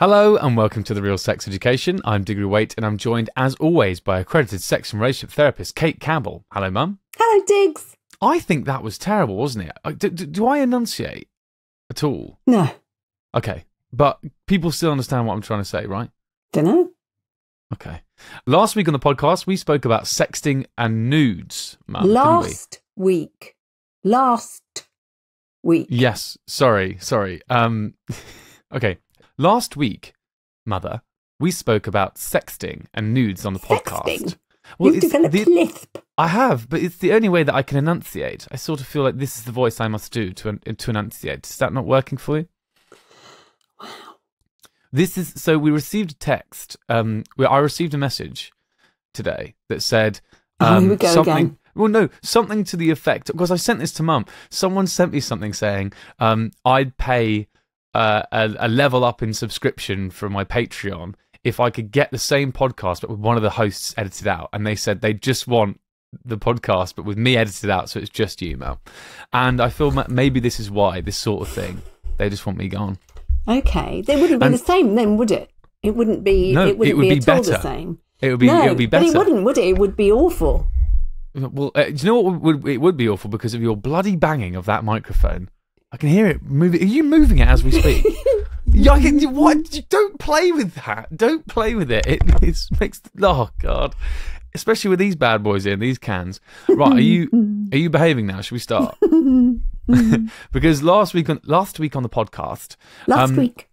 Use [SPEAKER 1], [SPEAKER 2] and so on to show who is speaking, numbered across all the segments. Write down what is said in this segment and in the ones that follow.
[SPEAKER 1] Hello and welcome to The Real Sex Education. I'm Diggory Waite and I'm joined, as always, by accredited sex and relationship therapist Cate Campbell. Hello, Mum.
[SPEAKER 2] Hello, Diggs.
[SPEAKER 1] I think that was terrible, wasn't it? Do, do, do I enunciate at all?
[SPEAKER 2] No,
[SPEAKER 1] Okay, but people still understand what I'm trying to say, right?
[SPEAKER 2] don't know.
[SPEAKER 1] Okay. Last week on the podcast, we spoke about sexting and nudes, Mum. didn't we?
[SPEAKER 2] Last week. Last week.
[SPEAKER 1] Yes, sorry, sorry. Um, okay, last week, Mother, we spoke about sexting and nudes on the podcast.
[SPEAKER 2] Sexting?
[SPEAKER 1] Well,
[SPEAKER 2] You've developed
[SPEAKER 1] the-
[SPEAKER 2] lisp.
[SPEAKER 1] I have, but it's the only way that I can enunciate. I sort of feel like this is the voice I must do to to enunciate. Is that not working for you? Wow. This is so. We received a text. Um, where I received a message today that said,
[SPEAKER 2] Oh,
[SPEAKER 1] um,
[SPEAKER 2] go
[SPEAKER 1] something.
[SPEAKER 2] again.
[SPEAKER 1] Well, no, something to the effect. Because I sent this to Mum. Someone sent me something saying, um, I'd pay uh, a, a level up in subscription for my Patreon if I could get the same podcast but with one of the hosts edited out. And they said they just want the podcast but with me edited out, so it's just you, Mel. And I feel maybe this is why this sort of thing. They just want me gone.
[SPEAKER 2] Okay. They wouldn't be
[SPEAKER 1] And-
[SPEAKER 2] the same then, would it? It wouldn't be.
[SPEAKER 1] No,
[SPEAKER 2] it wouldn't
[SPEAKER 1] it would
[SPEAKER 2] be,
[SPEAKER 1] be
[SPEAKER 2] at all
[SPEAKER 1] better.
[SPEAKER 2] the same.
[SPEAKER 1] It would be.
[SPEAKER 2] no,
[SPEAKER 1] it would be better.
[SPEAKER 2] but it wouldn't, would it? It would be awful.
[SPEAKER 1] Well, uh, do you know what would, it would be awful because of your bloody banging of that microphone. I can hear it moving. Are you moving it as we speak? yeah, I can, what? Don't play with that. Don't play with it. It it's, makes. Oh God. Especially with these bad boys in these cans. Right? Are you are you behaving now? Should we start? because last week on last week on the podcast,
[SPEAKER 2] Last
[SPEAKER 1] um,
[SPEAKER 2] week.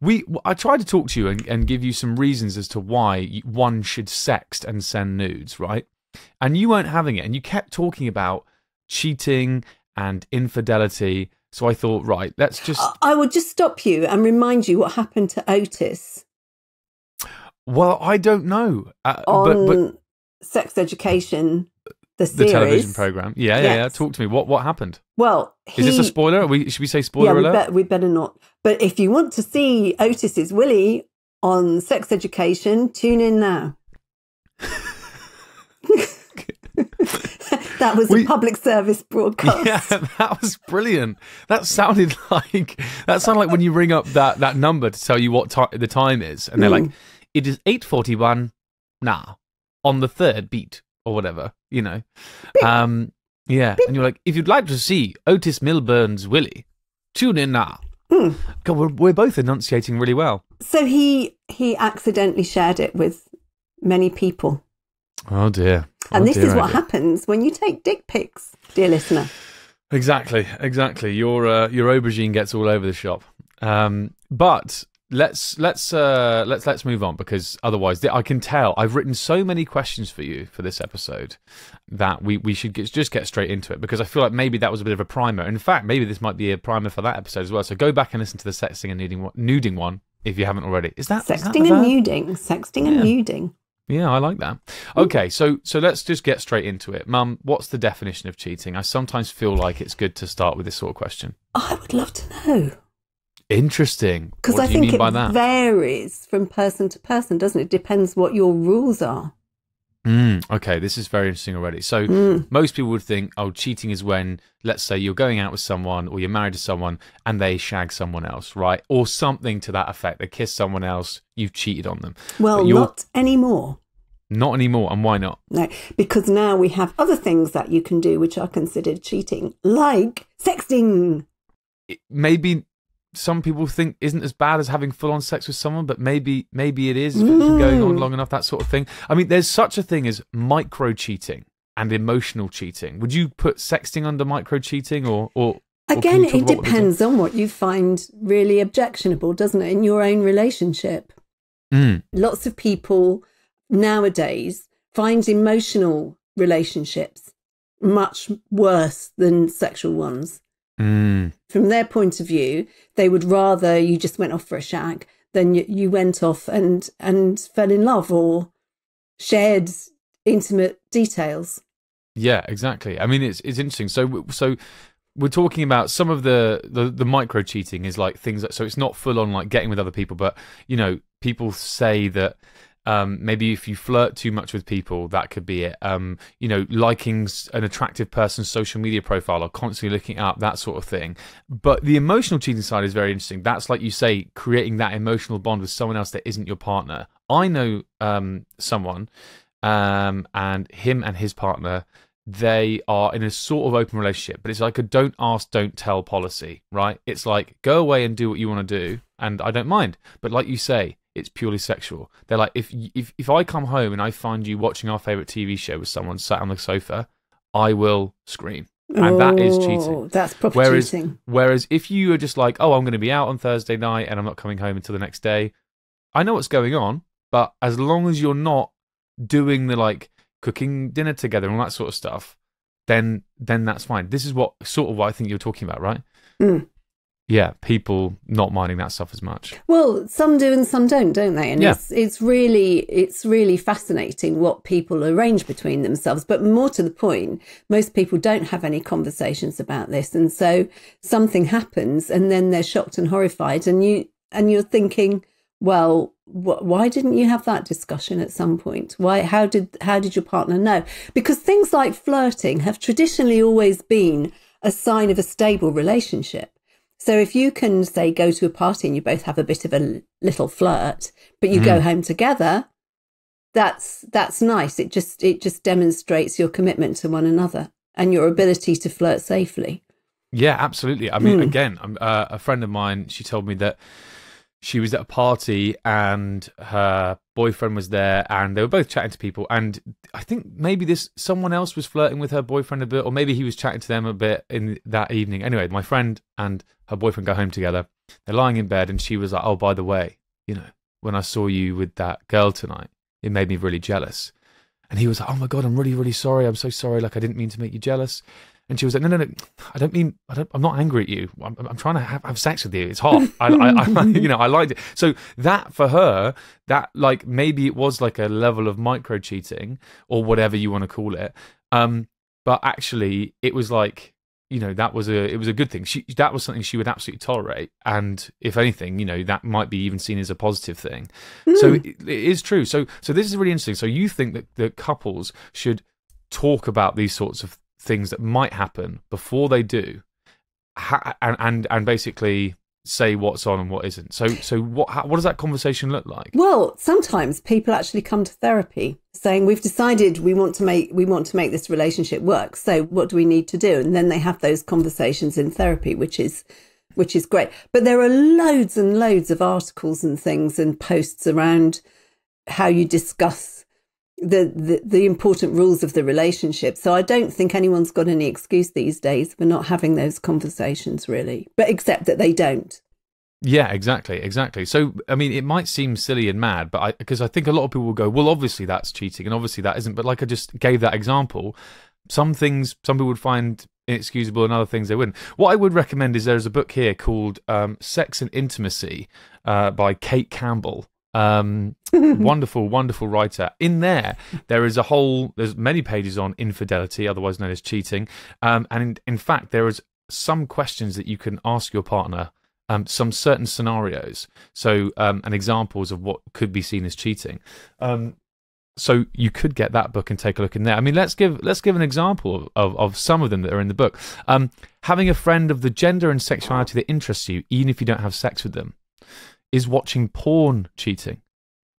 [SPEAKER 1] we I tried to talk to you and, and give you some reasons as to why one should sext and send nudes, right? And you weren't having it, and you kept talking about cheating and infidelity. So I thought, right, let's just.
[SPEAKER 2] I- would just stop you and remind you what happened to Otis
[SPEAKER 1] well, I don't know, uh,
[SPEAKER 2] on
[SPEAKER 1] but but
[SPEAKER 2] Sex Education, the
[SPEAKER 1] the television program, yeah, yeah, yeah. Talk to me. What what happened?
[SPEAKER 2] Well, he,
[SPEAKER 1] Is this a spoiler? We should we say
[SPEAKER 2] yeah,
[SPEAKER 1] spoiler
[SPEAKER 2] we,
[SPEAKER 1] alert?
[SPEAKER 2] bet, we better not. But if you want to see Otis's Willie on Sex Education, tune in now. That was
[SPEAKER 1] We-
[SPEAKER 2] a public service broadcast.
[SPEAKER 1] Yeah, that was brilliant. That sounded like that sounded like when you ring up that, that number to tell you what ti the time is, and they're
[SPEAKER 2] Mm.
[SPEAKER 1] like, "It is eight forty one now on the third beat or whatever," you know. Um, yeah, and you're like, "If you'd like to see Otis Milburn's Willie, tune in now."
[SPEAKER 2] Mm.
[SPEAKER 1] God, we're, we're both enunciating really well.
[SPEAKER 2] So he he accidentally shared it with many people.
[SPEAKER 1] Oh dear.
[SPEAKER 2] And
[SPEAKER 1] Oh
[SPEAKER 2] this
[SPEAKER 1] dear,
[SPEAKER 2] is
[SPEAKER 1] oh
[SPEAKER 2] what
[SPEAKER 1] dear.
[SPEAKER 2] happens when you take dick pics, dear listener.
[SPEAKER 1] Exactly, exactly. Your uh, your aubergine gets all over the shop. Um, but let's let's uh, let's let's move on because otherwise, I can tell I've written so many questions for you for this episode that we we should get, just get straight into it because I feel like maybe that was a bit of a primer. In fact, maybe this might be a primer for that episode as well. So go back and listen to the sexting and nuding one, nuding one if you haven't already. Is that
[SPEAKER 2] Sexting
[SPEAKER 1] the
[SPEAKER 2] and nuding. Sexting and nuding.
[SPEAKER 1] Yeah, I like that. Okay, so so let's just get straight into it. Mum, what's the definition of cheating? I sometimes feel like it's good to start with this sort of question.
[SPEAKER 2] Oh, I would love to know.
[SPEAKER 1] Interesting.
[SPEAKER 2] Because I think
[SPEAKER 1] mean
[SPEAKER 2] it
[SPEAKER 1] by that?
[SPEAKER 2] varies from person to person, doesn't it? Depends what your rules are.
[SPEAKER 1] Mm, okay, this is very interesting already. So
[SPEAKER 2] Mm.
[SPEAKER 1] most people would think, oh, cheating is when, let's say, you're going out with someone or you're married to someone and they shag someone else, right? Or something to that effect. They kiss someone else, you've cheated on them.
[SPEAKER 2] Well, not anymore.
[SPEAKER 1] Not anymore, and why not?
[SPEAKER 2] No, because now we have other things that you can do which are considered cheating, like sexting.
[SPEAKER 1] It, maybe some people think isn't as bad as having full on sex with someone, but maybe maybe it is if it's been going on long enough, that sort of thing. I mean, there's such a thing as micro cheating and emotional cheating. Would you put sexting under micro cheating or or or
[SPEAKER 2] Again,
[SPEAKER 1] talk
[SPEAKER 2] it
[SPEAKER 1] about what
[SPEAKER 2] depends on what you find really objectionable, doesn't it, in your own relationship?
[SPEAKER 1] Mm,
[SPEAKER 2] Lots of people nowadays find emotional relationships much worse than sexual ones.
[SPEAKER 1] Mm.
[SPEAKER 2] From their point of view, they would rather you just went off for a shag than you, you went off and and fell in love or shared intimate details.
[SPEAKER 1] Yeah, exactly. I mean, it's it's interesting. So so we're talking about some of the the, the micro cheating is like things that so it's not full on like getting with other people, but you know, people say that Um, maybe if you flirt too much with people, that could be it. Um, you know, liking an attractive person's social media profile or constantly looking up, that sort of thing. But the emotional cheating side is very interesting. That's like you say, creating that emotional bond with someone else that isn't your partner. I know um, someone, um, and him and his partner, they are in a sort of open relationship, but it's like a don't ask, don't tell policy, right? It's like go away and do what you want to do, and I don't mind. But like you say, it's purely sexual. They're like, if if if I come home and I find you watching our favorite TV show with someone sat on the sofa, I will scream, and that is cheating.
[SPEAKER 2] Oh, That's proper
[SPEAKER 1] Whereas,
[SPEAKER 2] cheating.
[SPEAKER 1] whereas if you are just like, oh, I'm going to be out on Thursday night and I'm not coming home until the next day, I know what's going on, but as long as you're not doing the like cooking dinner together and all that sort of stuff, then then that's fine. This is what sort of what I think you're talking about, right?
[SPEAKER 2] Mm.
[SPEAKER 1] Yeah, people not minding that stuff as much.
[SPEAKER 2] Well, some do and some don't, don't they? And
[SPEAKER 1] Yeah.
[SPEAKER 2] it's it's really it's really fascinating what people arrange between themselves. But more to the point, most people don't have any conversations about this, and so something happens, and then they're shocked and horrified, and you and you're thinking, well, wh- why didn't you have that discussion at some point? Why? How did how did your partner know? Because things like flirting have traditionally always been a sign of a stable relationship. So if you can say go to a party and you both have a bit of a little flirt, but you go home together, that's that's nice. It just it just demonstrates your commitment to one another and your ability to flirt safely.
[SPEAKER 1] Yeah, absolutely. I mean,
[SPEAKER 2] Hmm.
[SPEAKER 1] again, uh, a friend of mine, she told me that she was at a party and her boyfriend was there and they were both chatting to people and I think maybe this someone else was flirting with her boyfriend a bit or maybe he was chatting to them a bit in that evening. Anyway, my friend and her boyfriend go home together. They're lying in bed and she was like, "Oh, by the way, you know, when I saw you with that girl tonight, it made me really jealous." And he was like, "Oh my god, I'm really really sorry. I'm so sorry. Like I didn't mean to make you jealous." And she was like, "No, no, no. I don't mean. I don't. I'm not angry at you. I'm, I'm trying to have, have sex with you. It's hot. I, I, I, you know, I liked it. So that for her, that like maybe it was like a level of micro cheating or whatever you want to call it. Um, but actually, it was like you know that was a it was a good thing. She that was something she would absolutely tolerate, and if anything, you know that might be even seen as a positive thing. So it, it is true. So so this is really interesting. So you think that that couples should talk about these sorts of things that might happen before they do, ha- and and and basically say what's on and what isn't. So so what how, what does that conversation look like?
[SPEAKER 2] Well, sometimes people actually come to therapy saying we've decided we want to make we want to make this relationship work. So what do we need to do? And then they have those conversations in therapy, which is which is great. But there are loads and loads of articles and things and posts around how you discuss the, the important rules of the relationship. So I don't think anyone's got any excuse these days for not having those conversations really. But except that they don't.
[SPEAKER 1] Yeah, exactly, exactly. So, I mean, it might seem silly and mad, but I because I think a lot of people will go, well, obviously that's cheating, and obviously that isn't. But like I just gave that example, some things some people would find inexcusable, and other things they wouldn't. What I would recommend is there's a book here called um, "Sex and Intimacy" uh, by Cate Campbell. Um, wonderful, wonderful writer. In there, there is a whole. There's many pages on infidelity, otherwise known as cheating, um, and in, in fact, there is some questions that you can ask your partner um, some certain scenarios. So, um, and examples of what could be seen as cheating. Um, so you could get that book and take a look in there. I mean, let's give let's give an example of, of, of some of them that are in the book. Um, having a friend of the gender and sexuality that interests you, even if you don't have sex with them, is watching porn cheating.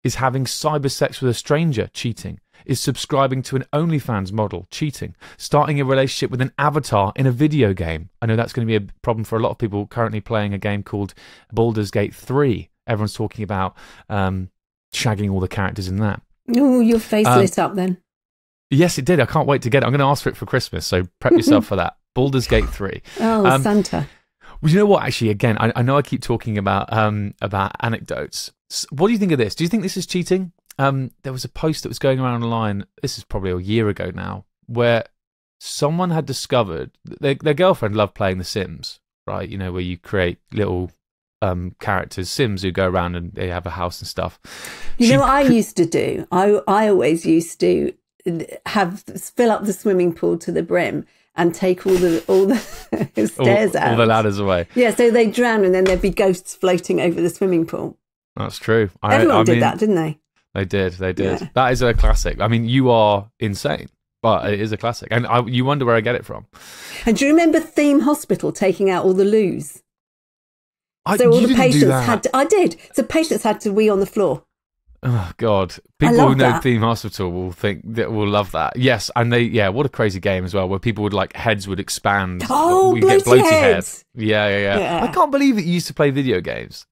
[SPEAKER 1] Is having cyber sex with a stranger cheating? Is subscribing to an OnlyFans model cheating? Starting a relationship with an avatar in a video game? I know that's going to be a problem for a lot of people currently playing a game called Baldur's Gate 3. Everyone's talking about um, shagging all the characters in that.
[SPEAKER 2] Oh, your face
[SPEAKER 1] Um,
[SPEAKER 2] lit up then.
[SPEAKER 1] Yes, it did. I can't wait to get it. I'm going to ask for it for Christmas, so prep yourself for that. Baldur's Gate 3.
[SPEAKER 2] Oh,
[SPEAKER 1] um,
[SPEAKER 2] Santa.
[SPEAKER 1] Well, you know what? Actually, again, I, I know I keep talking about um about anecdotes. S- What do you think of this? Do you think this is cheating? Um, there was a post that was going around online. This is probably a year ago now, where someone had discovered their their girlfriend loved playing The Sims, right? You know, where you create little um characters, Sims who go around and they have a house and stuff.
[SPEAKER 2] You
[SPEAKER 1] She
[SPEAKER 2] know what I used to do? I I always used to have fill up the swimming pool to the brim and take all the all the
[SPEAKER 1] all,
[SPEAKER 2] stairs out.
[SPEAKER 1] all the ladders away.
[SPEAKER 2] Yeah, so they drown and then there'd be ghosts floating over the swimming pool.
[SPEAKER 1] That's true. I,
[SPEAKER 2] Everyone
[SPEAKER 1] I
[SPEAKER 2] did
[SPEAKER 1] mean,
[SPEAKER 2] that, didn't they?
[SPEAKER 1] They did. They did.
[SPEAKER 2] Yeah.
[SPEAKER 1] That is a classic. I mean, you are insane, but it is a classic, and I, you wonder where I get it from.
[SPEAKER 2] And do you remember Theme Hospital taking out all the loos?
[SPEAKER 1] I,
[SPEAKER 2] So all the patients had to, I did. So patients had to wee on the floor.
[SPEAKER 1] Oh God! People who know
[SPEAKER 2] that.
[SPEAKER 1] Theme Hospital will think that will love that. Yes, and they yeah, what a crazy game as well, where people would like heads would expand.
[SPEAKER 2] Oh,
[SPEAKER 1] we get
[SPEAKER 2] bloaty heads.
[SPEAKER 1] head. Yeah, yeah, yeah,
[SPEAKER 2] Yeah.
[SPEAKER 1] I can't believe that you used to play video games.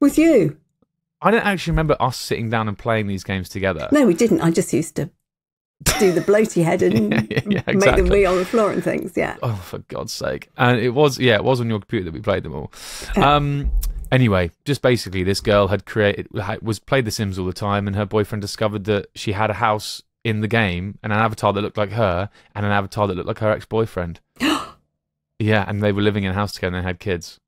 [SPEAKER 2] With you?
[SPEAKER 1] I don't actually remember us sitting down and playing these games together.
[SPEAKER 2] No, we didn't. I just used to do the bloaty head and
[SPEAKER 1] Yeah, yeah, yeah,
[SPEAKER 2] make them
[SPEAKER 1] exactly.
[SPEAKER 2] wee on the floor and things. Yeah.
[SPEAKER 1] Oh, for God's sake! And it was yeah, it was on your computer that we played them all. Um. Anyway, just basically, this girl had created was played The Sims all the time, and her boyfriend discovered that she had a house in the game and an avatar that looked like her, and an avatar that looked like her ex boyfriend. yeah, and they were living in a house together and they had kids.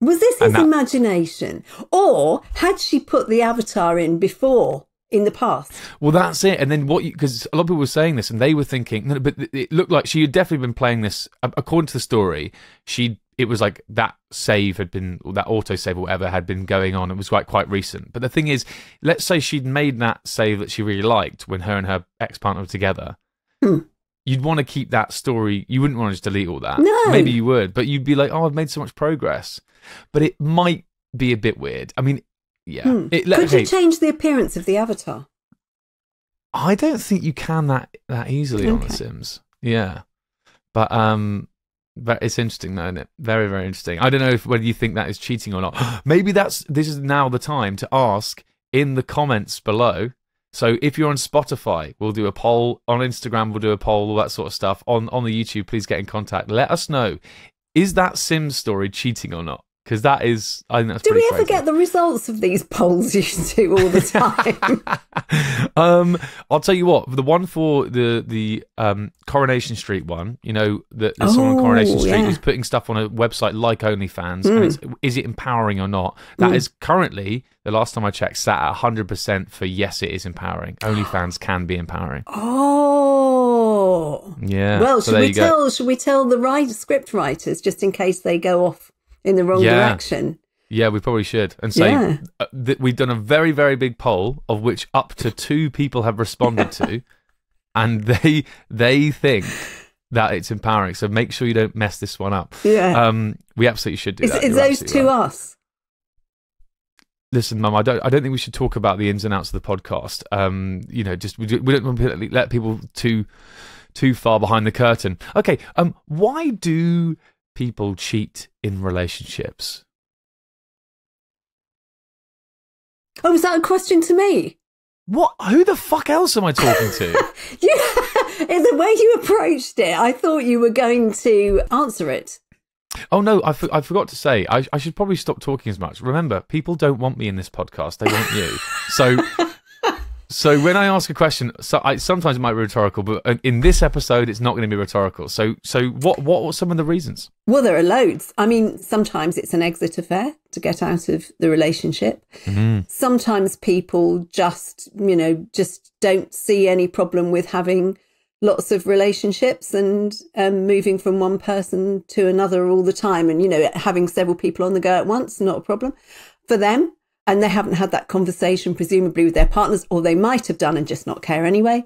[SPEAKER 2] Was this
[SPEAKER 1] And
[SPEAKER 2] his
[SPEAKER 1] that-
[SPEAKER 2] imagination? Or had she put the avatar in before in the past?
[SPEAKER 1] Well, that's it. And then what you because a lot of people were saying this, and they were thinking, no, but it looked like she had definitely been playing this. According to the story, she it was like that save had been that auto save or whatever had been going on. It was quite quite recent. But the thing is, let's say she'd made that save that she really liked when her and her ex partner were together.
[SPEAKER 2] Hmm.
[SPEAKER 1] You'd want to keep that story. You wouldn't want to just delete all that.
[SPEAKER 2] No.
[SPEAKER 1] Maybe you would, but you'd be like, "Oh, I've made so much progress." But it might be a bit weird. I mean, yeah.
[SPEAKER 2] Hmm.
[SPEAKER 1] It,
[SPEAKER 2] Could
[SPEAKER 1] okay.
[SPEAKER 2] you change the appearance of the avatar?
[SPEAKER 1] I don't think you can that that easily on The Sims. Yeah, but um, but it's interesting, though, isn't it? Very, very interesting. I don't know if whether you think that is cheating or not. Maybe that's this is now the time to ask in the comments below. So if you're on Spotify, we'll do a poll on Instagram. We'll do a poll, all that sort of stuff on on the YouTube. Please get in contact. Let us know: is that Sims story cheating or not? Because that is, I think that's
[SPEAKER 2] Do we ever
[SPEAKER 1] crazy.
[SPEAKER 2] get the results of these polls you do all the time?
[SPEAKER 1] um, I'll tell you what. The one for the the um, Coronation Street one, you know, the, there's someone on
[SPEAKER 2] Oh,
[SPEAKER 1] Coronation Street
[SPEAKER 2] yeah.
[SPEAKER 1] Who's putting stuff on a website like OnlyFans, and it's, is it empowering or not? That is currently the last time I checked, sat at 100 percent for yes, it is empowering. OnlyFans can be empowering.
[SPEAKER 2] oh.
[SPEAKER 1] Yeah.
[SPEAKER 2] Well,
[SPEAKER 1] so
[SPEAKER 2] should we tell should we tell the script writers just in case they go off in the wrong
[SPEAKER 1] Yeah.
[SPEAKER 2] direction?
[SPEAKER 1] Yeah, we probably should, and say
[SPEAKER 2] Yeah.
[SPEAKER 1] uh, that we've done a very, very big poll of which up to two people have responded to, and they they think that it's empowering. So make sure you don't mess this one up.
[SPEAKER 2] Yeah.
[SPEAKER 1] Um, we absolutely should do
[SPEAKER 2] is
[SPEAKER 1] that.
[SPEAKER 2] is those two
[SPEAKER 1] right.
[SPEAKER 2] us?
[SPEAKER 1] Listen, Mum, I don't. I don't think we should talk about the ins and outs of the podcast. Um, you know, just we, do- we don't want to let people too too far behind the curtain. Okay. Um, why do people cheat in relationships?
[SPEAKER 2] Oh, was that a question to me?
[SPEAKER 1] What? Who the fuck else am I talking to?
[SPEAKER 2] In the way you approached it, I thought you were going to answer it.
[SPEAKER 1] Oh no, I, for- I forgot to say. I, I should probably stop talking as much. Remember, people don't want me in this podcast; they want you. So, so when I ask a question, so I, sometimes it might be rhetorical, but in this episode, it's not going to be rhetorical. So, so what? What were some of the reasons?
[SPEAKER 2] Well, there are loads. I mean, sometimes it's an exit affair to get out of the relationship. Sometimes people just, you know, just don't see any problem with having lots of relationships and um, moving from one person to another all the time. And, you know, having several people on the go at once, not a problem for them. And they haven't had that conversation, presumably, with their partners, or they might have done and just not care anyway.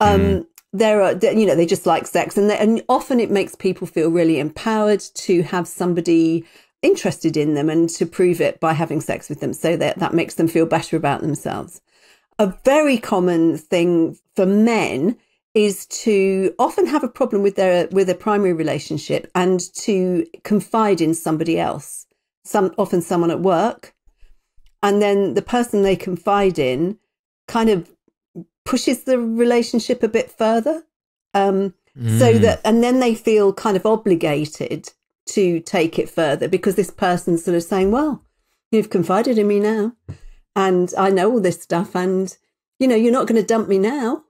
[SPEAKER 2] Um, There are, you know, they just like sex, and, they, and often it makes people feel really empowered to have somebody interested in them and to prove it by having sex with them. So that that makes them feel better about themselves. A very common thing for men is to often have a problem with their with their primary relationship and to confide in somebody else. Some often someone at work, and then the person they confide in kind of pushes the relationship a bit further um, so
[SPEAKER 1] Mm.
[SPEAKER 2] that and then they feel kind of obligated to take it further because this person's sort of saying well you've confided in me now and i know all this stuff and you know you're not going to dump me now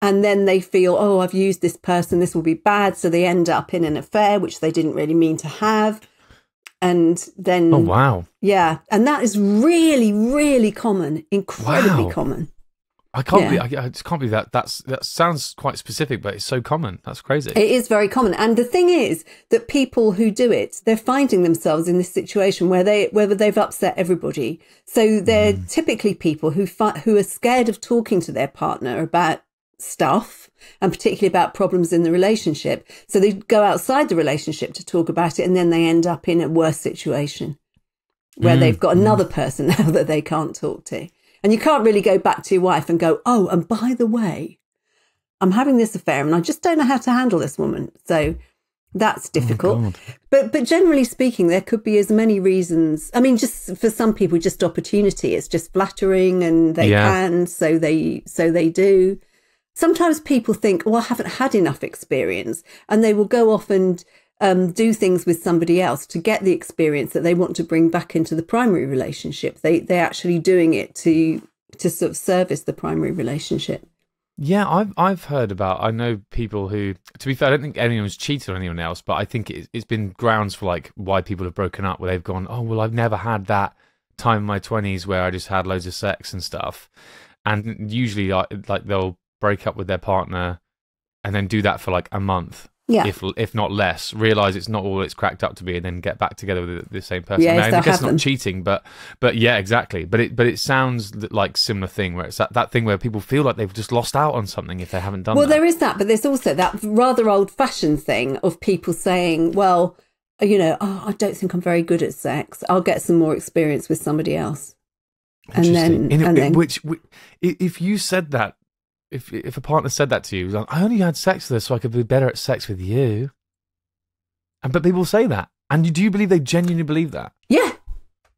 [SPEAKER 2] and then they feel oh i've used this person this will be bad so they end up in an affair which they didn't really mean to have and then
[SPEAKER 1] Oh wow!
[SPEAKER 2] yeah and that is really really common incredibly
[SPEAKER 1] Wow.
[SPEAKER 2] common
[SPEAKER 1] I can't
[SPEAKER 2] Yeah.
[SPEAKER 1] be. I, I just can't believe that. That's that sounds quite specific, but it's so common. That's crazy.
[SPEAKER 2] It is very common. And the thing is that people who do it, they're finding themselves in this situation where they whether they've upset everybody. So they're hmm. typically people who fi- who are scared of talking to their partner about stuff and particularly about problems in the relationship. So they go outside the relationship to talk about it and then they end up in a worse situation where mm, they've got mm. another person now that they can't talk to. And you can't really go back to your wife and go, "Oh, and by the way, I'm having this affair and I just don't know how to handle this woman. So that's oh, difficult.
[SPEAKER 1] God.
[SPEAKER 2] but but generally speaking, there could be as many reasons. I mean, just for some people, just opportunity. It's just flattering and they
[SPEAKER 1] Yeah.
[SPEAKER 2] can, so they so they do. Sometimes people think, well, I haven't had enough experience," and they will go off and um, do things with somebody else to get the experience that they want to bring back into the primary relationship. They they're actually doing it to to sort of service the primary relationship.
[SPEAKER 1] Yeah, I've I've heard about. I know people who, to be fair, I don't think anyone's cheated on anyone else, but I think it's, it's been grounds for like why people have broken up, where they've gone, oh well, I've never had that time in my twenties where I just had loads of sex and stuff, and usually like, like they'll break up with their partner and then do that for like a month,
[SPEAKER 2] Yeah.
[SPEAKER 1] if if not less, realize it's not all it's cracked up to be, and then get back together with the, the same person.
[SPEAKER 2] Yes,
[SPEAKER 1] Now, I guess it's not cheating, but but yeah, exactly. But it but it sounds like similar thing where it's that, that thing where people feel like they've just lost out on something if they haven't done
[SPEAKER 2] Well,
[SPEAKER 1] that.
[SPEAKER 2] there is that, but there's also that rather old fashioned thing of people saying, well, you know, oh, I don't think I'm very good at sex. I'll get some more experience with somebody else. and then- and then-
[SPEAKER 1] which, which if you said that, if if a partner said that to you, like, I only had sex with her so I could be better at sex with you. And but people say that, and you, do you believe they genuinely believe that?
[SPEAKER 2] Yeah.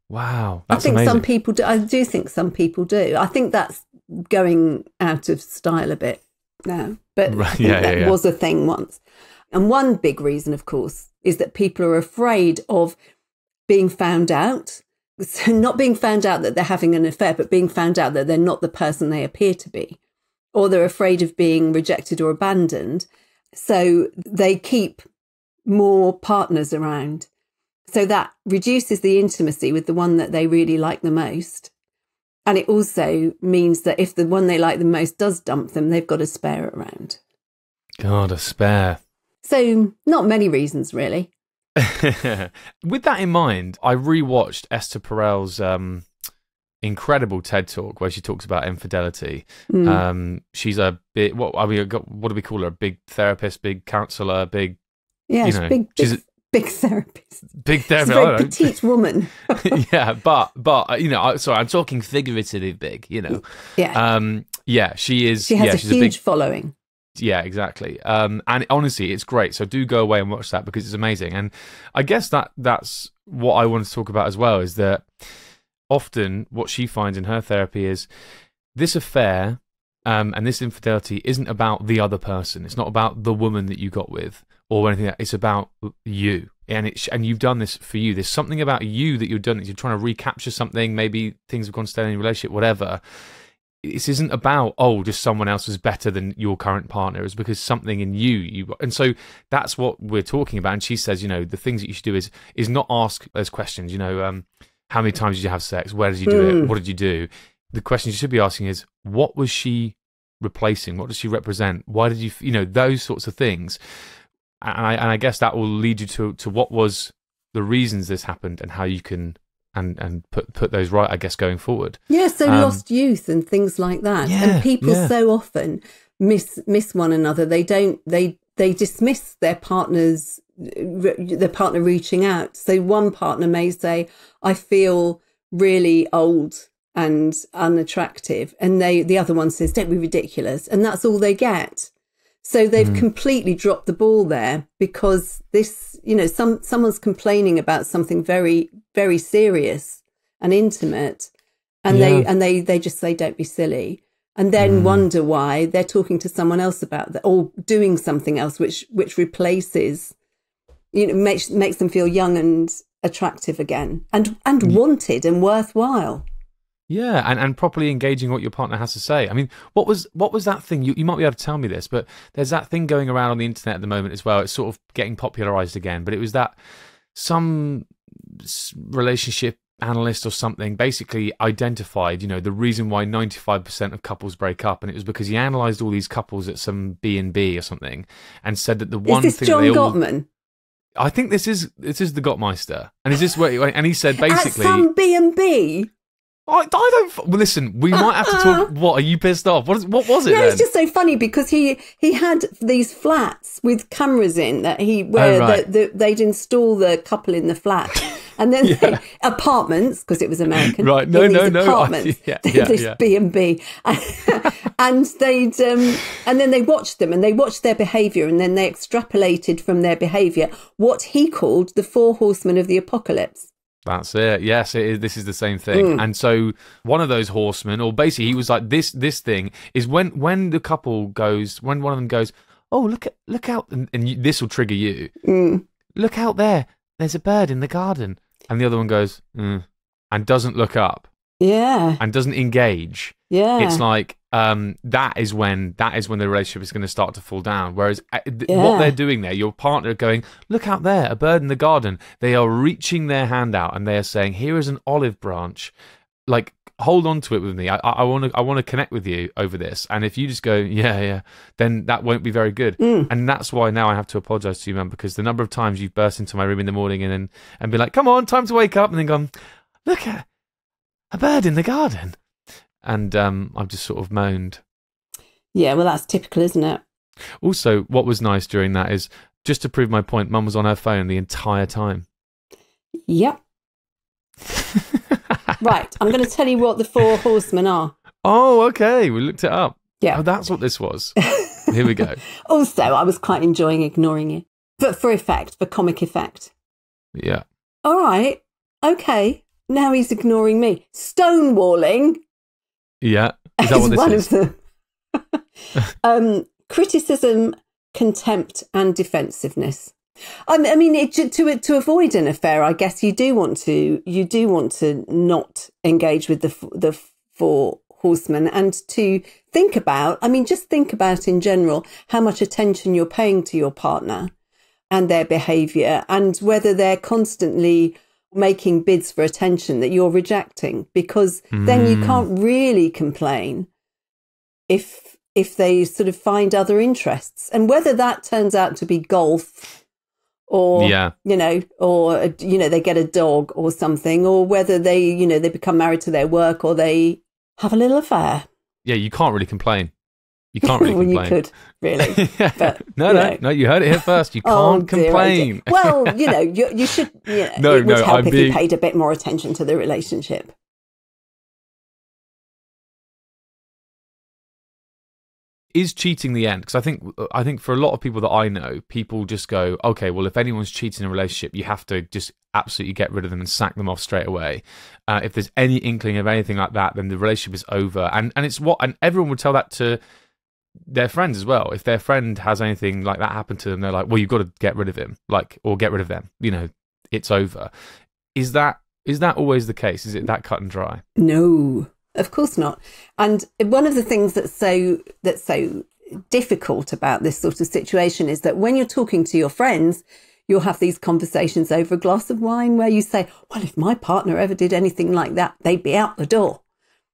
[SPEAKER 1] Wow,
[SPEAKER 2] I think
[SPEAKER 1] amazing.
[SPEAKER 2] some people do. I do think some people do. I think that's going out of style a bit now, but
[SPEAKER 1] Right, yeah,
[SPEAKER 2] that
[SPEAKER 1] yeah, yeah.
[SPEAKER 2] was a thing once. And one big reason, of course, is that people are afraid of being found out. So not being found out that they're having an affair, but being found out that they're not the person they appear to be, or they're afraid of being rejected or abandoned. So they keep more partners around. So that reduces the intimacy with the one that they really like the most. And it also means that if the one they like the most does dump them, they've got a spare around.
[SPEAKER 1] God, a spare.
[SPEAKER 2] So, not many reasons, really.
[SPEAKER 1] With that in mind, I rewatched Esther Perel's um, incredible TED talk where she talks about infidelity.
[SPEAKER 2] Mm.
[SPEAKER 1] Um, she's a bit what I mean, what do we call her? A big therapist, big counselor, big
[SPEAKER 2] yeah,
[SPEAKER 1] you
[SPEAKER 2] she's
[SPEAKER 1] know,
[SPEAKER 2] a big,
[SPEAKER 1] she's
[SPEAKER 2] big,
[SPEAKER 1] a-
[SPEAKER 2] big therapist.
[SPEAKER 1] big
[SPEAKER 2] She's a
[SPEAKER 1] therapist.
[SPEAKER 2] Very petite woman.
[SPEAKER 1] yeah, but but uh, you know, sorry, I'm talking figuratively big. You know,
[SPEAKER 2] yeah.
[SPEAKER 1] um, yeah, she is.
[SPEAKER 2] she has
[SPEAKER 1] yeah,
[SPEAKER 2] a
[SPEAKER 1] she's
[SPEAKER 2] huge
[SPEAKER 1] a big.
[SPEAKER 2] following.
[SPEAKER 1] Yeah, exactly. Um, and honestly, it's great. So do go away and watch that because it's amazing. And I guess that that's what I want to talk about as well. Is that often what she finds in her therapy is this affair um, and this infidelity isn't about the other person. It's not about the woman that you got with or anything. Like that. It's about you, and it and you've done this for you. There's something about you that you've done. That you're trying to recapture something. Maybe things have gone stale in your relationship, whatever. This isn't about oh, just someone else was better than your current partner. It's because something in you you and so that's what we're talking about. And she says, you know, the things that you should do is is not ask those questions. You know, um, how many times did you have sex? Where did you do it?
[SPEAKER 2] Mm.
[SPEAKER 1] What did you do? The question you should be asking is, what was she replacing? What does she represent? Why did you, you know, those sorts of things. And I, and I guess that will lead you to, to what was the reasons this happened and how you can and and put put those right. I guess going forward.
[SPEAKER 2] Yeah, so
[SPEAKER 1] Um,
[SPEAKER 2] lost youth and things like that.
[SPEAKER 1] Yeah,
[SPEAKER 2] and people
[SPEAKER 1] yeah.
[SPEAKER 2] so often miss miss one another. They don't they they dismiss their partners their partner reaching out. So one partner may say, "I feel really old and unattractive," and they the other one says, "Don't be ridiculous," and that's all they get. So they've
[SPEAKER 1] Hmm.
[SPEAKER 2] completely dropped the ball there because this, you know, some someone's complaining about something very, very serious and intimate, and they and they they just say, "Don't be silly," and then wonder why they're talking to someone else about that or doing something else, which which replaces, you know, makes makes them feel young and attractive again, and and mm. wanted and worthwhile.
[SPEAKER 1] Yeah, and, and properly engaging what your partner has to say. I mean, what was what was that thing? You you might be able to tell me this, but there's that thing going around on the internet at the moment as well. It's sort of getting popularized again, but it was that some relationship analyst or something basically identified, you know, the reason why 95% of couples break up, and it was because he analysed all these couples at some B and B or something, and said that the one
[SPEAKER 2] Is this
[SPEAKER 1] thing
[SPEAKER 2] John
[SPEAKER 1] they all,
[SPEAKER 2] Gottman?
[SPEAKER 1] I think this is this is the Gottmeister, and is this where? And he said basically,
[SPEAKER 2] At some B and B.
[SPEAKER 1] I, I don't. Well, listen, we might have to talk. What are you pissed off? What is, what was it
[SPEAKER 2] No,
[SPEAKER 1] then?
[SPEAKER 2] it's just so funny because he he had these flats with cameras in that he where
[SPEAKER 1] Oh, right.
[SPEAKER 2] the, the, they'd install the couple in the flat, and then they, apartments because it was American.
[SPEAKER 1] Right, no, no, no, I-
[SPEAKER 2] Apartments,
[SPEAKER 1] yeah, yeah,
[SPEAKER 2] this. B and B, and they'd um, and then they watched them and they watched their behaviour and then they extrapolated from their behaviour what he called the four horsemen of the apocalypse.
[SPEAKER 1] That's it. Yes, it is. This is the same thing. And so one of those horsemen, or basically, he was like this. This thing is when when the couple goes, when one of them goes, oh look at look out, and, and you, this will trigger you. Look out there. There's a bird in the garden, and the other one goes, mm, and doesn't look up
[SPEAKER 2] Yeah,
[SPEAKER 1] and doesn't engage.
[SPEAKER 2] yeah.
[SPEAKER 1] It's like um, that is when that is when the relationship is going to start to fall down. Whereas uh, th-
[SPEAKER 2] Yeah.
[SPEAKER 1] what they're doing there, your partner going, look out there, a bird in the garden. They are reaching their hand out and they are saying, here is an olive branch. Like hold on to it with me. I I want to I want to connect with you over this. And if you just go, yeah, yeah, then that won't be very good. And that's why now I have to apologize to you, man, because the number of times you've burst into my room in the morning and then and be like, come on, time to wake up, and then gone, look at a bird in the garden. And um, I've just sort of moaned.
[SPEAKER 2] yeah, well, that's typical, isn't it?
[SPEAKER 1] Also, what was nice during that is just to prove my point, mum was on her phone the entire time.
[SPEAKER 2] Yep. right, I'm going to tell you what the four horsemen are.
[SPEAKER 1] oh, okay. We looked it up.
[SPEAKER 2] Yeah.
[SPEAKER 1] Oh, that's what this was. Here we go.
[SPEAKER 2] Also, I was quite enjoying ignoring you, but for effect, for comic effect.
[SPEAKER 1] Yeah.
[SPEAKER 2] All right, okay. Now he's ignoring me. Stonewalling
[SPEAKER 1] Yeah. Is that what this
[SPEAKER 2] one
[SPEAKER 1] is?
[SPEAKER 2] of them. um, criticism, contempt, and defensiveness. I mean, I mean it, to, to to avoid an affair, I guess you do want to you do want to not engage with the the four horsemen and to think about. I mean, just think about in general how much attention you're paying to your partner and their behaviour, and whether they're constantly making bids for attention that you're rejecting, because then you
[SPEAKER 1] Mm.
[SPEAKER 2] can't really complain if if they sort of find other interests, and whether that turns out to be golf or
[SPEAKER 1] Yeah.
[SPEAKER 2] you know or uh, you know they get a dog or something or whether they you know they become married to their work or they have a little affair
[SPEAKER 1] Yeah, you can't really complain. You can't really
[SPEAKER 2] well you
[SPEAKER 1] complain.
[SPEAKER 2] could really but,
[SPEAKER 1] no, no,
[SPEAKER 2] know.
[SPEAKER 1] no. You heard it here first. You
[SPEAKER 2] Oh,
[SPEAKER 1] can't
[SPEAKER 2] dear, oh,
[SPEAKER 1] complain.
[SPEAKER 2] well, you know, you, you should. You know,
[SPEAKER 1] No,
[SPEAKER 2] it would
[SPEAKER 1] no,
[SPEAKER 2] help
[SPEAKER 1] I'm
[SPEAKER 2] if
[SPEAKER 1] being-
[SPEAKER 2] you paid a bit more attention to the relationship.
[SPEAKER 1] Is cheating the end? Because I think I think for a lot of people that I know, people just go, okay, well, if anyone's cheating in a relationship, you have to just absolutely get rid of them and sack them off straight away. Uh, if there's any inkling of anything like that, then the relationship is over. And and it's what and everyone would tell that to their friends as well. If their friend has anything like that happen to them, they're like, well, you've got to get rid of him, like or get rid of them. You know, it's over. Is that is that always the case? Is it that cut and dry?
[SPEAKER 2] No, of course not. And one of the things that's so that's so difficult about this sort of situation is that when you're talking to your friends, you'll have these conversations over a glass of wine where you say, "Well, if my partner ever did anything like that, they'd be out the door."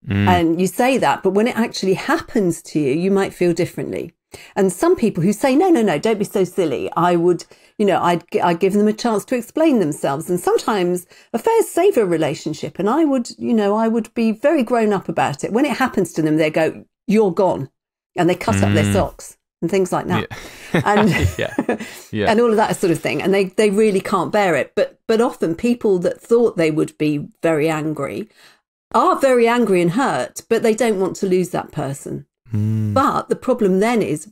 [SPEAKER 2] Mm. And you say that, but when it actually happens to you, you might feel differently. And some people who say, no, no, no, don't be so silly. I would, you know, I'd, I'd give them a chance to explain themselves. And sometimes affairs save a relationship. And I would, you know, I would be very grown up about it. When it happens to them, they go, you're gone. And they cut up their mm. socks and things like that. And,
[SPEAKER 1] Yeah. Yeah.
[SPEAKER 2] and all of that sort of thing. And they, they really can't bear it. But, but often people that thought they would be very angry are very angry and hurt, but they don't want to lose that person. Hmm. But the problem then is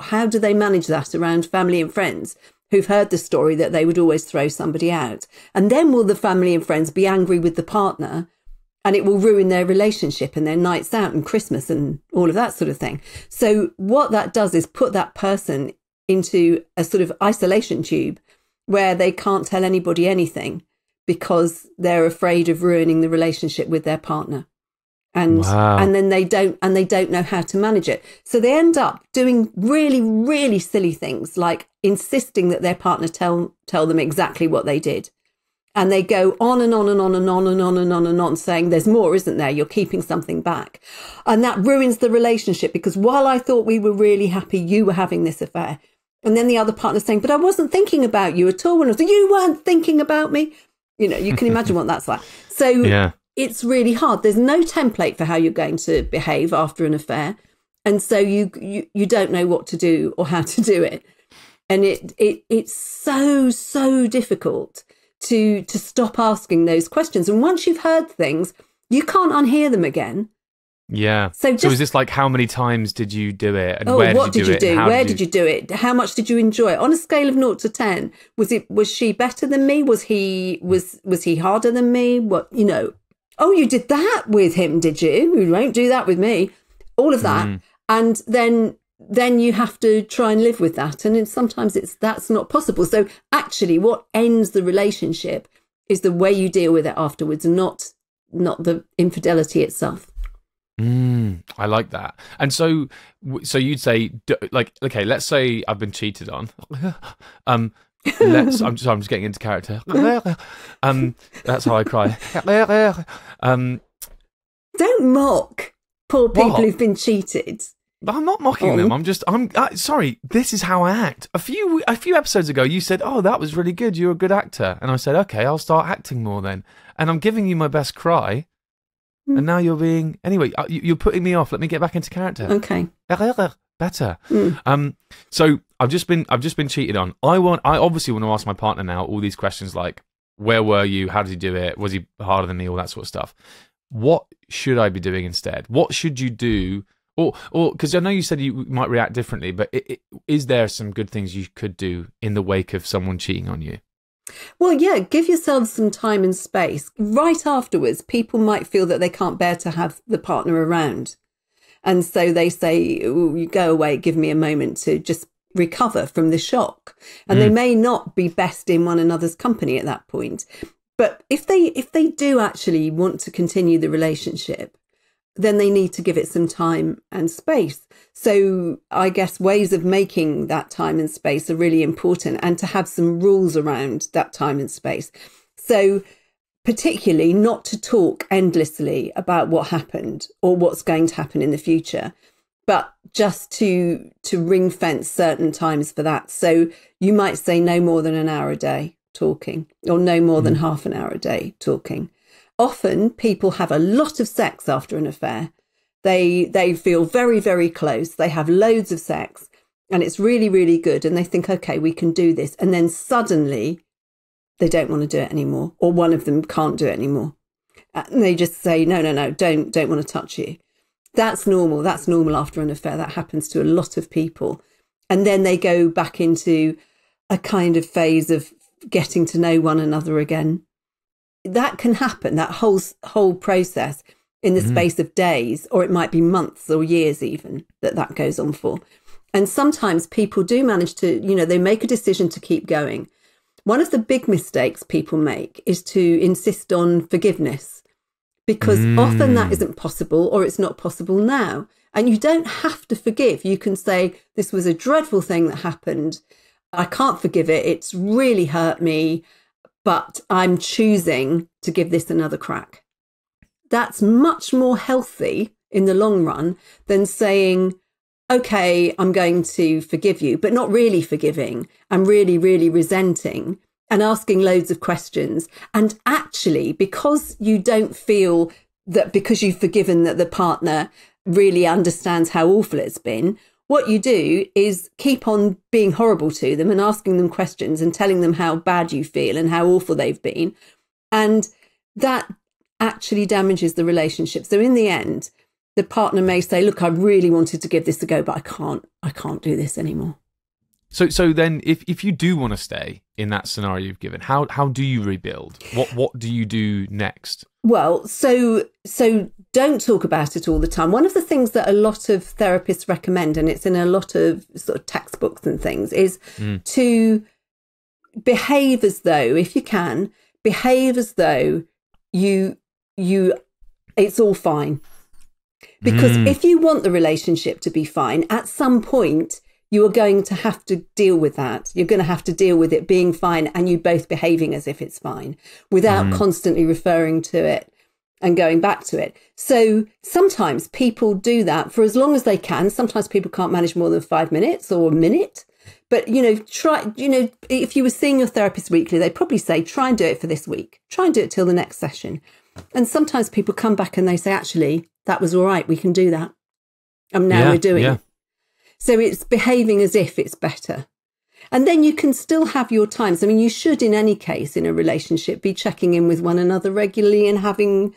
[SPEAKER 2] how do they manage that around family and friends who've heard the story that they would always throw somebody out? And then will the family and friends be angry with the partner and it will ruin their relationship and their nights out and Christmas and all of that sort of thing. So, what that does is put that person into a sort of isolation tube where they can't tell anybody anything because they're afraid of ruining the relationship with their partner and
[SPEAKER 1] Wow.
[SPEAKER 2] and then they don't and they don't know how to manage it. So they end up doing really really silly things like insisting that their partner tell tell them exactly what they did. And they go on and on and on and on and on and on and on saying there's more isn't there? You're keeping something back. And that ruins the relationship because while i thought we were really happy you were having this affair. And then the other partner saying but i wasn't thinking about you at all when i was you weren't thinking about me. You know you can imagine what that's like. So
[SPEAKER 1] Yeah.
[SPEAKER 2] It's really hard. There's no template for how you're going to behave after an affair. And so you you, you don't know what to do or how to do it. And it, it it's so so difficult to to stop asking those questions. And once you've heard things you can't unhear them again.
[SPEAKER 1] Yeah.
[SPEAKER 2] So
[SPEAKER 1] So,
[SPEAKER 2] just-
[SPEAKER 1] is this like how many times did you do it, and
[SPEAKER 2] oh
[SPEAKER 1] where
[SPEAKER 2] what
[SPEAKER 1] did you do it? and how
[SPEAKER 2] where did you do it? How much did you enjoy it? On a scale of 0 to 10 was it was she better than me? Was he was was he harder than me? What you know oh you did that with him did you you won't do that with me all of that
[SPEAKER 1] Mm.
[SPEAKER 2] and then then you have to try and live with that and sometimes it's that's not possible so actually what ends the relationship is the way you deal with it afterwards not not the infidelity itself
[SPEAKER 1] Mm, I like that. And so, so you'd say, like, okay, let's say I've been cheated on. um, let's. I'm just. I'm just getting into character. um, that's how I cry. um,
[SPEAKER 2] don't mock poor people
[SPEAKER 1] What?
[SPEAKER 2] who've been cheated
[SPEAKER 1] I'm not mocking
[SPEAKER 2] Oh.
[SPEAKER 1] them. I'm just. I'm uh, sorry. This is how I act. A few a few episodes ago, you said, "Oh, that was really good. You're a good actor," and I said, "Okay, I'll start acting more then." And I'm giving you my best cry.
[SPEAKER 2] Hmm.
[SPEAKER 1] And now you're being anyway. uh, You're putting me off. Let me get back into character.
[SPEAKER 2] okay
[SPEAKER 1] better.
[SPEAKER 2] Mm.
[SPEAKER 1] Um, so I've just been I've just been cheated on. I want I obviously want to ask my partner now all these questions like where were you? How did he do it? Was he harder than me? All that sort of stuff. What should I be doing instead? What should you do? Or or because I know you said you might react differently, but i i is there some good things you could do in the wake of someone cheating on you?
[SPEAKER 2] Well, yeah, give yourselves some time and space. Right afterwards, people might feel that they can't bear to have the partner around. And so they say, "Ooh, you go away, give me a moment to just recover from the shock. And they mm. may not be best in one another's company at that point. But if they if they do actually want to continue the relationship, then they need to give it some time and space. So I guess ways of making that time and space are really important and to have some rules around that time and space. So particularly not to talk endlessly about what happened or what's going to happen in the future but just to to ring fence certain times for that. So you might say no more than an hour a day talking or no more than mm. half an hour a day talking. Often people have a lot of sex after an affair. They they feel very very close. They have loads of sex and it's really really good and they think okay we can do this. And then suddenly they don't want to do it anymore or one of them can't do it anymore. Uh, and they just say no no no don't don't want to touch you. That's normal that's normal after an affair that happens to a lot of people. And then they go back into a kind of phase of getting to know one another again. That can happen that whole whole process in the space of days or it might be months or years even that that goes on for. And sometimes people do manage to you know they make a decision to keep going one of the big mistakes people make is to insist on forgiveness because often that mm. isn't possible or it's not possible now. And you don't have to forgive. You can say, This was a dreadful thing that happened. I can't forgive it. It's really hurt me, but I'm choosing to give this another crack. That's much more healthy in the long run than saying, okay, I'm going to forgive you, but not really forgiving. I'm really, really resenting and asking loads of questions. And actually, because you don't feel that because you've forgiven that the partner really understands how awful it's been, what you do is keep on being horrible to them and asking them questions and telling them how bad you feel and how awful they've been. And that actually damages the relationship. So in the end, the partner may say, "Look, I really wanted to give this a go, but I can't. I can't do this anymore."
[SPEAKER 1] So so then if if you do want to stay in that scenario you've given, how how do you rebuild? What what do you do next?
[SPEAKER 2] Well, so so don't talk about it all the time. One of the things that a lot of therapists recommend, and it's in a lot of sort of textbooks and things, is hmm. to behave as though, if you can, behave as though you you it's all fine. Because
[SPEAKER 1] Mm.
[SPEAKER 2] if you want the relationship to be fine, at some point you are going to have to deal with that. You're going to have to deal with it being fine and you both behaving as if it's fine without mm. constantly referring to it and going back to it. So sometimes people do that for as long as they can. Sometimes people can't manage more than five minutes or a minute. But you know, try. You know, if you were seeing your therapist weekly, they'd probably say, "Try and do it for this week. Try and do it till the next session." And sometimes people come back and they say, "Actually, that was all right. We can do that." And now yeah, we're doing yeah. it. So it's behaving as if it's better. And then you can still have your times. I mean, you should, in any case, in a relationship, be checking in with one another regularly and having,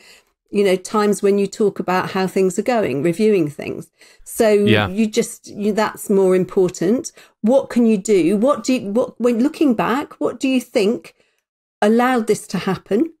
[SPEAKER 2] you know, times when you talk about how things are going, reviewing things. So yeah. you just, you, that's more important. What can you do? What do you, what, when looking back, what do you think allowed this to happen?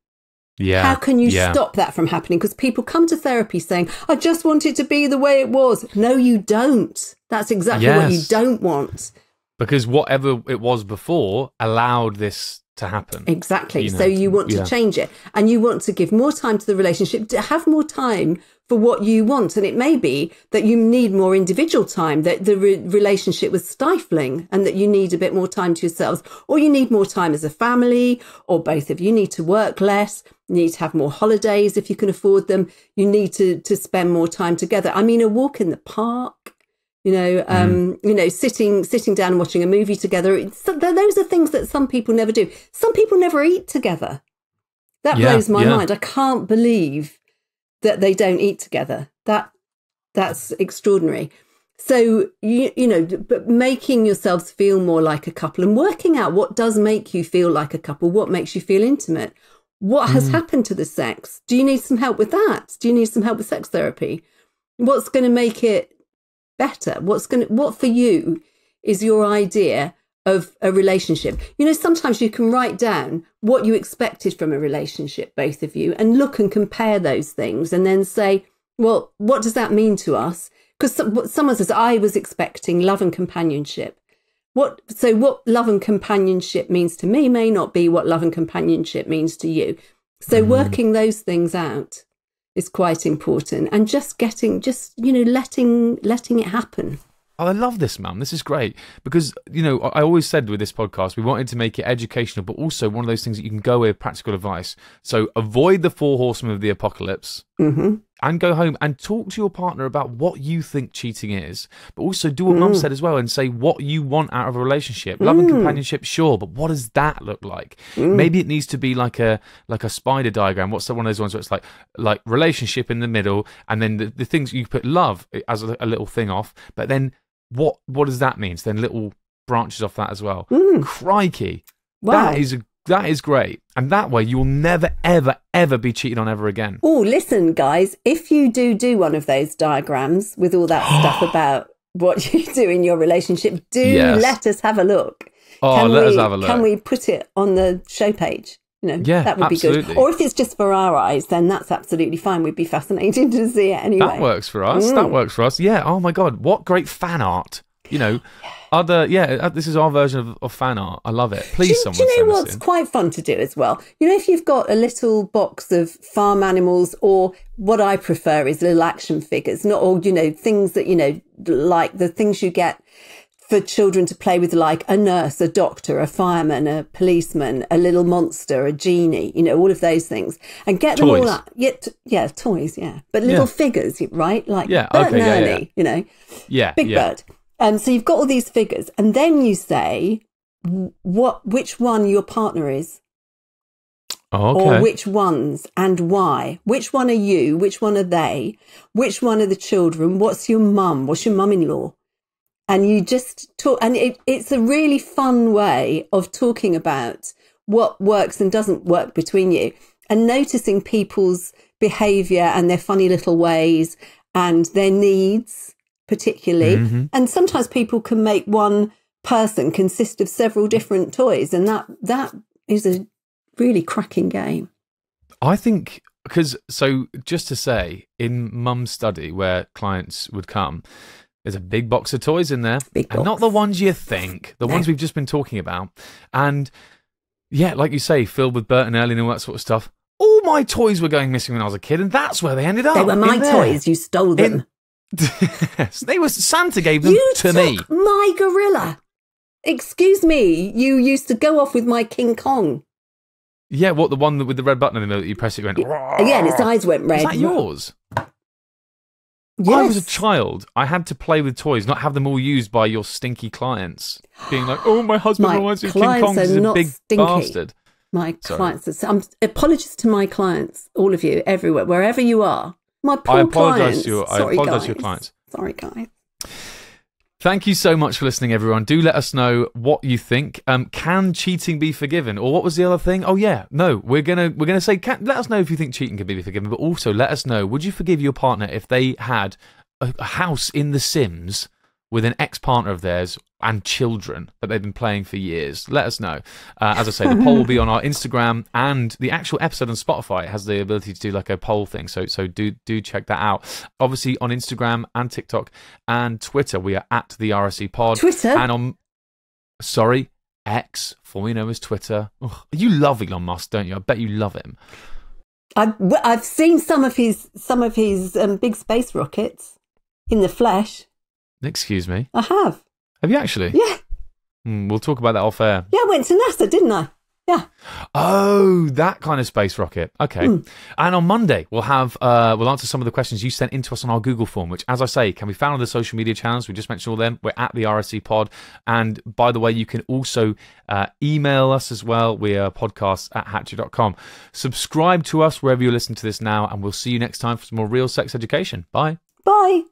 [SPEAKER 1] Yeah.
[SPEAKER 2] How can you
[SPEAKER 1] yeah.
[SPEAKER 2] stop that from happening? Because people come to therapy saying, I just want it to be the way it was. No, you don't. That's exactly yes. what you don't want.
[SPEAKER 1] Because whatever it was before allowed this to happen.
[SPEAKER 2] Exactly. You know, so you want to yeah. change it and you want to give more time to the relationship, to have more time for what you want. And it may be that you need more individual time, that the re- relationship was stifling and that you need a bit more time to yourselves, or you need more time as a family, or both of you need to work less. You need to have more holidays if you can afford them. You need to, to spend more time together. I mean, a walk in the park, you know um, mm. you know sitting sitting down and watching a movie together. Those are things that some people never do. Some people never eat together. That yeah, blows my yeah. mind. I can't believe that they don't eat together. That that's extraordinary. So you you know but making yourselves feel more like a couple and working out what does make you feel like a couple what makes you feel intimate what has mm. happened to the sex? Do you need some help with that? Do you need some help with sex therapy? What's going to make it better? What's going to, what for you is your idea of a relationship? You know, sometimes you can write down what you expected from a relationship, both of you, and look and compare those things and then say, well, what does that mean to us? Because someone says, I was expecting love and companionship. What, so what love and companionship means to me may not be what love and companionship means to you. So mm-hmm. working those things out is quite important and just getting just you know letting letting it happen
[SPEAKER 1] Oh, I love this, man. This is great because you know I always said with this podcast we wanted to make it educational, but also one of those things that you can go with practical advice. So avoid the four horsemen of the apocalypse,
[SPEAKER 2] mm-hmm.
[SPEAKER 1] And go home and talk to your partner about what you think cheating is, but also do what mm. Mum said as well and say what you want out of a relationship. Love and mm. companionship, sure, but what does that look like? Mm. Maybe it needs to be like a like a spider diagram. What's one of those ones where it's like like relationship in the middle, and then the, the things you put love as a, a little thing off, but then what what does that mean? So then little branches off that as well.
[SPEAKER 2] Mm.
[SPEAKER 1] Crikey. Wow. That is a, that is great. And that way you'll never ever ever be cheated on ever again.
[SPEAKER 2] Oh, listen guys, if you do do one of those diagrams with all that stuff about what you do in your relationship, do yes. let us have a look.
[SPEAKER 1] Oh, can let we, us have a look.
[SPEAKER 2] Can we put it on the show page? You know,
[SPEAKER 1] yeah,
[SPEAKER 2] that would
[SPEAKER 1] absolutely.
[SPEAKER 2] be good. Or if it's just for our eyes, then that's absolutely fine. We'd be fascinated to see it anyway.
[SPEAKER 1] That works for us. Mm. That works for us. Yeah. Oh my god, what great fan art. You know, other yeah, uh, this is our version of, of fan art. I love it. Please,
[SPEAKER 2] do,
[SPEAKER 1] someone.
[SPEAKER 2] Do you know what's quite fun to do as well? You know, if you've got a little box of farm animals, or what I prefer is little action figures, not all you know things that you know like the things you get for children to play with, like a nurse, a doctor, a fireman, a policeman, a little monster, a genie, you know, all of those things, and get them all up. Yeah, t- yeah, toys, yeah, but little yeah. figures, right? Like
[SPEAKER 1] yeah,
[SPEAKER 2] Bert
[SPEAKER 1] okay,
[SPEAKER 2] and Ernie,
[SPEAKER 1] yeah, yeah.
[SPEAKER 2] you know,
[SPEAKER 1] yeah,
[SPEAKER 2] Big
[SPEAKER 1] yeah.
[SPEAKER 2] Bird. Um, so you've got all these figures, and then you say what, which one your partner is.
[SPEAKER 1] Oh, okay.
[SPEAKER 2] Or which ones and why? Which one are you? Which one are they? Which one are the children? What's your mum? What's your mum in law? and you just talk and it, it's a really fun way of talking about what works and doesn't work between you and noticing people's behavior and their funny little ways and their needs particularly
[SPEAKER 1] mm-hmm.
[SPEAKER 2] and sometimes people can make one person consist of several different toys and that that is a really cracking game
[SPEAKER 1] i think because so just to say in mum's study where clients would come there's a big box of toys in there.
[SPEAKER 2] Big
[SPEAKER 1] and not the ones you think, the no. ones we've just been talking about. And yeah, like you say, filled with Bert and Ernie and all that sort of stuff. All my toys were going missing when I was a kid, and that's where they ended up.
[SPEAKER 2] They were my toys. You stole them.
[SPEAKER 1] In, they was Santa gave them
[SPEAKER 2] You
[SPEAKER 1] to me.
[SPEAKER 2] my gorilla. Excuse me, you used to go off with my King Kong.
[SPEAKER 1] Yeah, what the one with the red button in the middle that you press it, it went.
[SPEAKER 2] Again, its eyes went red.
[SPEAKER 1] Is that yours?
[SPEAKER 2] Yes.
[SPEAKER 1] I was a child. I had to play with toys, not have them all used by your stinky clients. Being like, "Oh, my husband
[SPEAKER 2] My
[SPEAKER 1] reminds me of King
[SPEAKER 2] clients
[SPEAKER 1] Kong.
[SPEAKER 2] are
[SPEAKER 1] He's a
[SPEAKER 2] not
[SPEAKER 1] big
[SPEAKER 2] stinky.
[SPEAKER 1] bastard."
[SPEAKER 2] My
[SPEAKER 1] Sorry.
[SPEAKER 2] clients. Are, I'm apologies to my clients, all of you, everywhere, wherever you are. My poor
[SPEAKER 1] I apologise
[SPEAKER 2] clients.
[SPEAKER 1] to your- I
[SPEAKER 2] Sorry,
[SPEAKER 1] apologise to your
[SPEAKER 2] guys.
[SPEAKER 1] clients.
[SPEAKER 2] Sorry, guys.
[SPEAKER 1] Thank you so much for listening, everyone. Do let us know what you think. Um, can cheating be forgiven? Or what was the other thing? Oh yeah, no. We're gonna we're gonna say. Can, let us know if you think cheating can be forgiven, but also let us know. Would you forgive your partner if they had a, a house in The Sims with an ex-partner of theirs and children that they've been playing for years? Let us know. Uh, as I say, the poll will be on our Instagram and the actual episode on Spotify has the ability to do like a poll thing. So so do do check that out. Obviously on Instagram and TikTok and Twitter, we are at the RSE Pod.
[SPEAKER 2] Twitter?
[SPEAKER 1] and on sorry X, formerly known as Twitter. You love Elon Musk, don't you? I bet you love him.
[SPEAKER 2] I've, I've seen some of his some of his um, big space rockets in the flesh.
[SPEAKER 1] Excuse me.
[SPEAKER 2] I have.
[SPEAKER 1] Have you actually?
[SPEAKER 2] Yeah,
[SPEAKER 1] Hmm, we'll talk about that off air.
[SPEAKER 2] yeah. I went to NASA, didn't I? Yeah.
[SPEAKER 1] Oh, that kind of space rocket. Okay.
[SPEAKER 2] Hmm.
[SPEAKER 1] And on Monday, we'll have uh, we'll answer some of the questions you sent into us on our Google form, which, as I say, can be found on the social media channels. We just mentioned all them. We're at the RSE Pod, and by the way, you can also uh, email us as well. We are podcasts at hattrick.com. Subscribe to us wherever you listen to this now, and we'll see you next time for some more real sex education. Bye.
[SPEAKER 2] Bye.